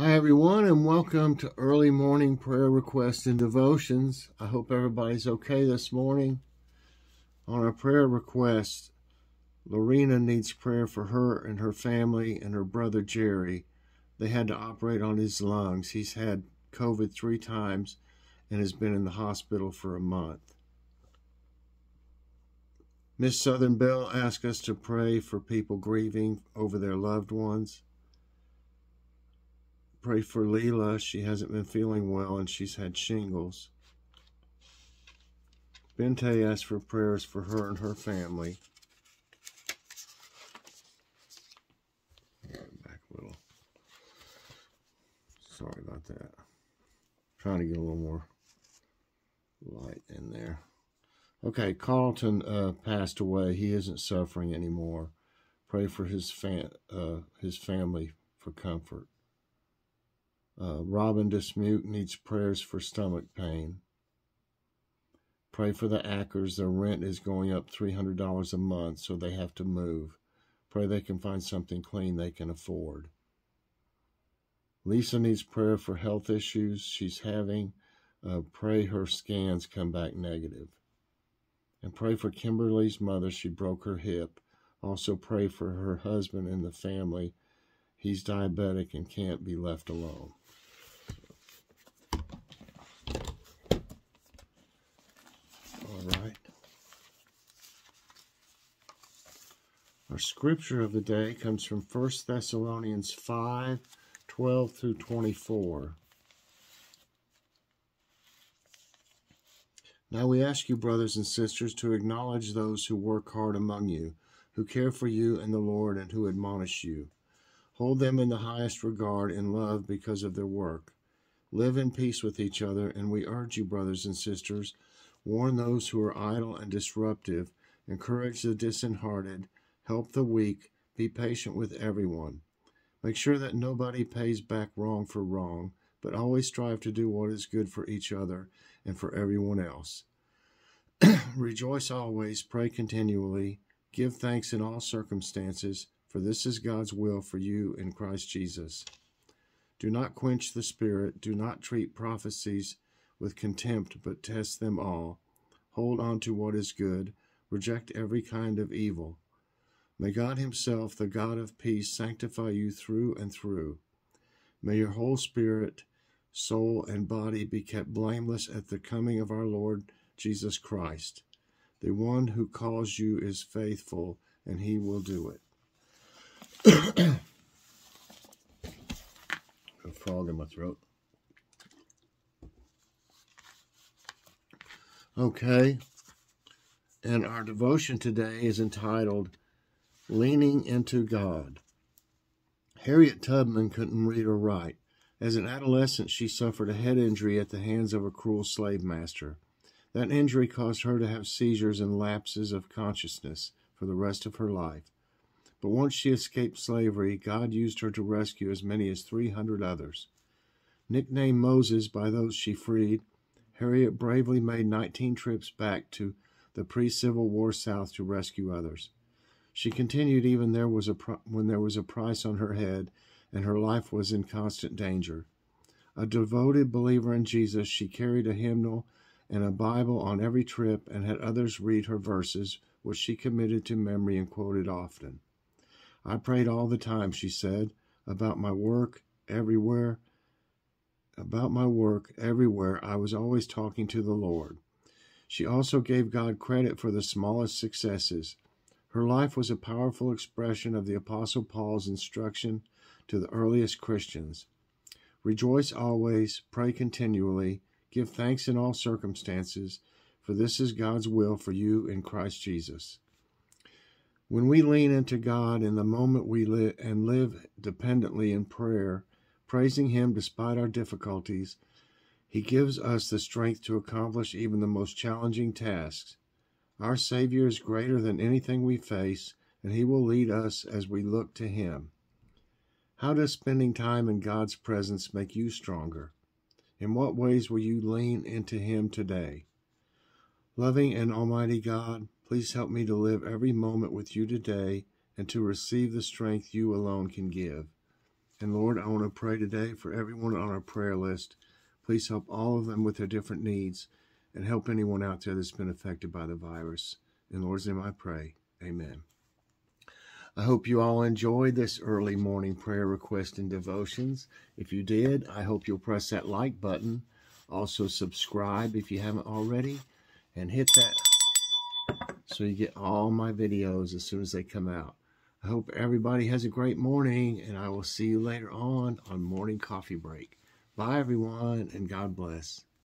Hi, everyone, and welcome to early morning prayer requests and devotions. I hope everybody's okay this morning. On our prayer request, Lorena needs prayer for her and her family and her brother Jerry. They had to operate on his lungs. He's had COVID three times and has been in the hospital for a month. Miss Southern Bell asked us to pray for people grieving over their loved ones. Pray for Leela. She hasn't been feeling well and she's had shingles. Bente asked for prayers for her and her family. Back a little. Sorry about that. Trying to get a little more light in there. Okay, Carlton uh, passed away. He isn't suffering anymore. Pray for his fam- uh, his family for comfort. Uh, Robin Dismute needs prayers for stomach pain. Pray for the Ackers. Their rent is going up $300 a month, so they have to move. Pray they can find something clean they can afford. Lisa needs prayer for health issues she's having. Uh, pray her scans come back negative. And pray for Kimberly's mother. She broke her hip. Also pray for her husband and the family. He's diabetic and can't be left alone. All right. Our scripture of the day comes from 1 Thessalonians 5 12 through 24. Now we ask you, brothers and sisters, to acknowledge those who work hard among you, who care for you and the Lord, and who admonish you. Hold them in the highest regard and love because of their work. Live in peace with each other, and we urge you, brothers and sisters, warn those who are idle and disruptive, encourage the disheartened, help the weak, be patient with everyone. Make sure that nobody pays back wrong for wrong, but always strive to do what is good for each other and for everyone else. Rejoice always, pray continually, give thanks in all circumstances, for this is God's will for you in Christ Jesus. Do not quench the Spirit, do not treat prophecies with contempt, but test them all. Hold on to what is good, reject every kind of evil. May God Himself, the God of peace, sanctify you through and through. May your whole spirit, soul, and body be kept blameless at the coming of our Lord Jesus Christ. The one who calls you is faithful, and he will do it. A frog in my throat. Okay. And our devotion today is entitled Leaning into God. Harriet Tubman couldn't read or write. As an adolescent, she suffered a head injury at the hands of a cruel slave master. That injury caused her to have seizures and lapses of consciousness for the rest of her life. But once she escaped slavery, God used her to rescue as many as 300 others. Nicknamed Moses by those she freed, Harriet bravely made 19 trips back to the pre-Civil War South to rescue others. She continued even there was a when there was a price on her head and her life was in constant danger. A devoted believer in Jesus, she carried a hymnal and a Bible on every trip and had others read her verses, which she committed to memory and quoted often. I prayed all the time, she said, about my work everywhere. About my work everywhere, I was always talking to the Lord. She also gave God credit for the smallest successes. Her life was a powerful expression of the Apostle Paul's instruction to the earliest Christians. Rejoice always, pray continually, give thanks in all circumstances, for this is God's will for you in Christ Jesus. When we lean into God in the moment we live and live dependently in prayer, praising Him despite our difficulties, He gives us the strength to accomplish even the most challenging tasks. Our Savior is greater than anything we face, and He will lead us as we look to Him. How does spending time in God's presence make you stronger? In what ways will you lean into Him today? Loving and Almighty God, please help me to live every moment with you today and to receive the strength you alone can give. And Lord, I want to pray today for everyone on our prayer list. Please help all of them with their different needs and help anyone out there that's been affected by the virus. In Lord's name I pray. Amen. I hope you all enjoyed this early morning prayer request and devotions. If you did, I hope you'll press that like button. Also, subscribe if you haven't already, and hit that so you get all my videos as soon as they come out. I hope everybody has a great morning, and I will see you later on on Morning Coffee Break. Bye, everyone, and God bless.